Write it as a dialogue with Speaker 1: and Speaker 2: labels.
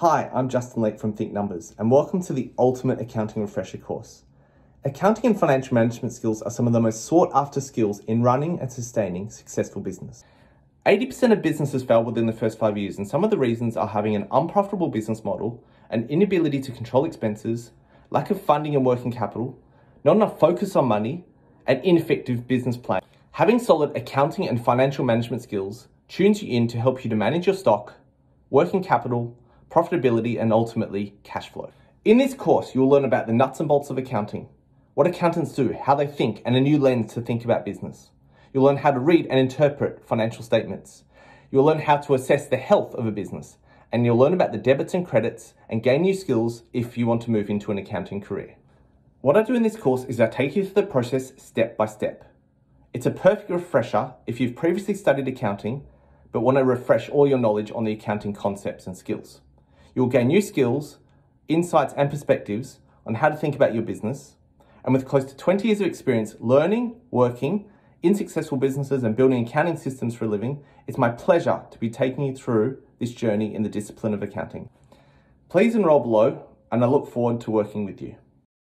Speaker 1: Hi, I'm Justin Lake from Think Numbers, and welcome to the Ultimate Accounting Refresher course. Accounting and financial management skills are some of the most sought after skills in running and sustaining successful business. 80% of businesses fail within the first five years, and some of the reasons are having an unprofitable business model, an inability to control expenses, lack of funding and working capital, not enough focus on money, and ineffective business plan. Having solid accounting and financial management skills tunes you in to help you to manage your stock, working capital, profitability, and ultimately cash flow. In this course, you'll learn about the nuts and bolts of accounting, what accountants do, how they think, and a new lens to think about business. You'll learn how to read and interpret financial statements. You'll learn how to assess the health of a business, and you'll learn about the debits and credits and gain new skills if you want to move into an accounting career. What I do in this course is I take you through the process step by step. It's a perfect refresher if you've previously studied accounting but want to refresh all your knowledge on the accounting concepts and skills. You'll gain new skills, insights, and perspectives on how to think about your business. And with close to 20 years of experience learning, working in successful businesses, and building accounting systems for a living, it's my pleasure to be taking you through this journey in the discipline of accounting. Please enroll below, and I look forward to working with you.